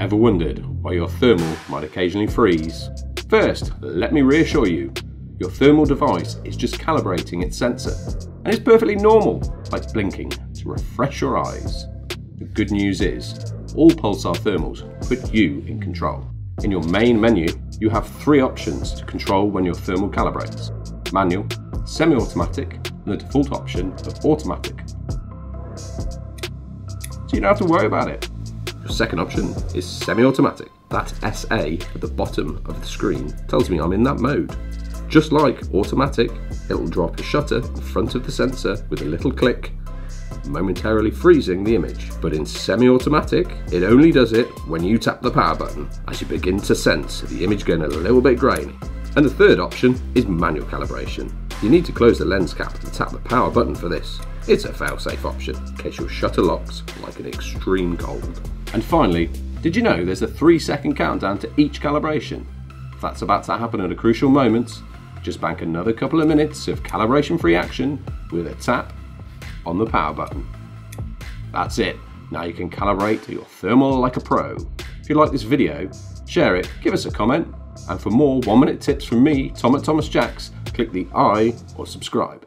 Ever wondered why your thermal might occasionally freeze? First, let me reassure you, your thermal device is just calibrating its sensor, and it's perfectly normal, like blinking to refresh your eyes. The good news is, all Pulsar thermals put you in control. In your main menu, you have three options to control when your thermal calibrates. Manual, semi-automatic, and the default option of automatic. So you don't have to worry about it. Second option is semi-automatic. That SA at the bottom of the screen tells me I'm in that mode. Just like automatic, it'll drop a shutter in front of the sensor with a little click, momentarily freezing the image. But in semi-automatic, it only does it when you tap the power button as you begin to sense the image going a little bit grainy. And the third option is manual calibration. You need to close the lens cap and tap the power button for this. It's a fail-safe option in case your shutter locks like an extreme cold. And finally, did you know there's a 3 second countdown to each calibration? If that's about to happen at a crucial moment, just bank another couple of minutes of calibration free action with a tap on the power button. That's it. Now you can calibrate your thermal like a pro. If you like this video, share it, give us a comment, and for more one minute tips from me, Tom at Thomas Jacks, click the I or subscribe.